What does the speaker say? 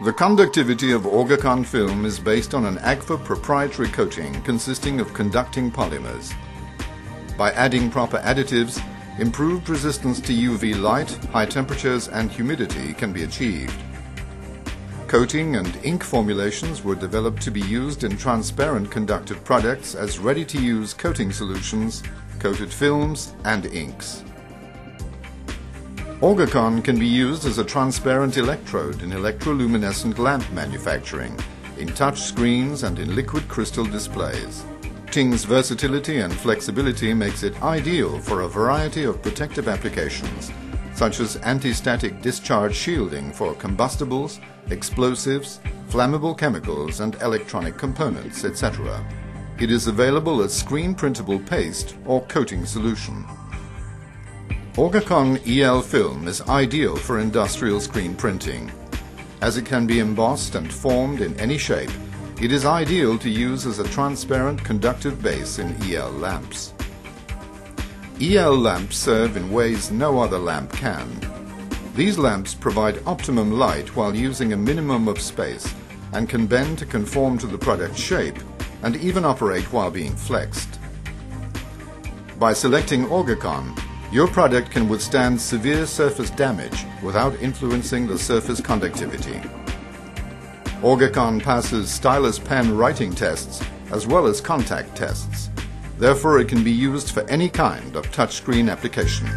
The conductivity of Orgacon film is based on an Agfa proprietary coating consisting of conducting polymers. By adding proper additives, improved resistance to UV light, high temperatures and humidity can be achieved. Coating and ink formulations were developed to be used in transparent conductive products as ready-to-use coating solutions, coated films and inks. Orgacon can be used as a transparent electrode in electroluminescent lamp manufacturing, in touch screens and in liquid crystal displays. Ting's versatility and flexibility makes it ideal for a variety of protective applications, such as anti-static discharge shielding for combustibles, explosives, flammable chemicals and electronic components, etc. It is available as screen printable paste or coating solution. Orgacon EL film is ideal for industrial screen printing. As it can be embossed and formed in any shape, it is ideal to use as a transparent conductive base in EL lamps. EL lamps serve in ways no other lamp can. These lamps provide optimum light while using a minimum of space and can bend to conform to the product's shape and even operate while being flexed. By selecting Orgacon, your product can withstand severe surface damage without influencing the surface conductivity. Orgacon passes stylus pen writing tests as well as contact tests. Therefore, it can be used for any kind of touchscreen application.